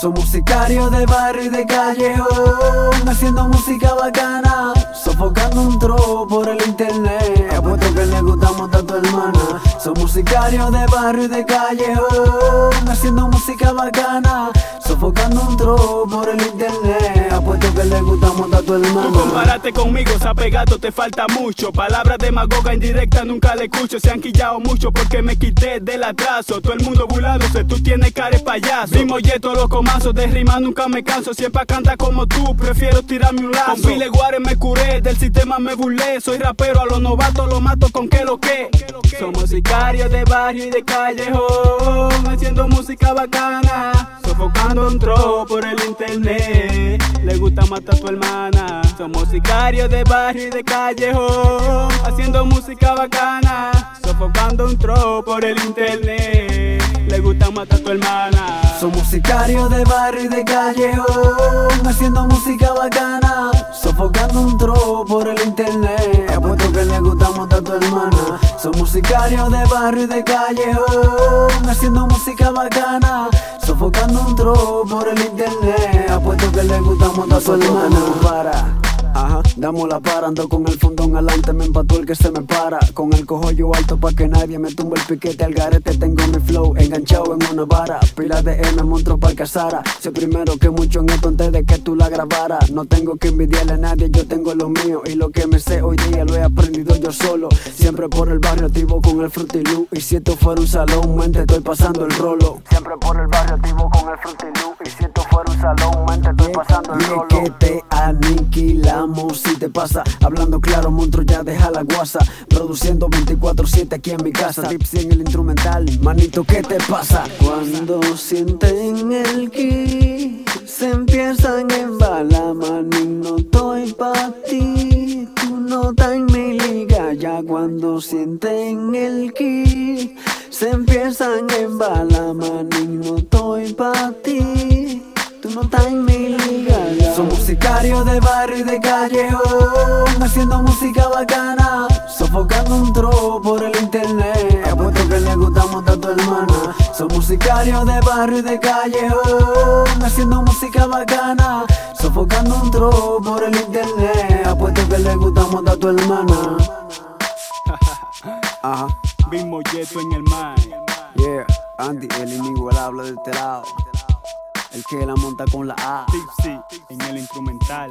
Somos sicarios de barrio y de callejón Haciendo música bacana Sofocando un tro por el internet. Apuesto que le gustamos tanto hermana. Somos sicarios de barrio y de callejón, haciendo música bacana, sofocando un tro por el internet. Le gustamos a tu hermana. Tú compárate conmigo, se ha pegado, te falta mucho. Palabras demagoga indirecta nunca le escucho. Se han quillado mucho porque me quité del atraso. Todo el mundo burlándose, tú tienes cara de payaso. Mi molleto los comazos de rima nunca me canso. Siempre canta como tú, prefiero tirarme un lazo. Con pile guare me curé, del sistema me burlé. Soy rapero, a los novatos los mato con que lo que. Somos sicarios de barrio y de callejón, haciendo música bacana, sofocando un tro por el internet. Le gusta matar a de barrio y de callejón, haciendo música bacana, sofocando un tro por el internet. Le gusta matar a tu hermana. Somos sicarios de barrio y de callejón, haciendo música bacana, sofocando un tro por el internet. Somos sicarios de barrio y de callejón, haciendo música bacana, sofocando un tro por el internet. Apuesto que le gustamos a tu hermana. Para. Ajá, damos la para, ando con el fundón adelante, me empató el que se me para. Con el cojollo alto pa' que nadie me tumbe el piquete al garete. Tengo mi flow enganchado en una vara. Pila de M, monstruo para cazara. Sé primero que mucho en esto antes de que tú la grabaras. No tengo que envidiarle a nadie, yo tengo lo mío. Y lo que me sé hoy día lo he aprendido yo solo. Siempre por el barrio activo con el frutilú. Y si esto fuera un salón, mente estoy pasando el rolo. Siempre por activo con el frutilú. Y si esto fuera un salón, mente estoy pasando el rolo. que te aniquilamos si te pasa. Hablando claro, monstruo ya deja la guasa. Produciendo 24-7 aquí en mi casa. Tips en el instrumental, manito, ¿qué te pasa? Cuando sienten el ki, se empiezan en bala, manín, no estoy pa' ti. Tú no estás en mi liga, ya cuando sienten el ki, se empiezan en bala, manín, no estoy pa' ti. Tú no estás en mi liga. ya. Somos sicarios de barrio y de callejón, haciendo música bacana, sofocando un tro por el internet. Apuesto que le gustamos a tu hermana. Somos sicarios de barrio y de callejón, haciendo música bacana, sofocando un tro por el internet. Apuesto que le gustamos a tu hermana. Ajá, Big molleto en el mar. yeah, Andy, el inigualable del este lado. El que la monta con la A. Tipsy en el instrumental.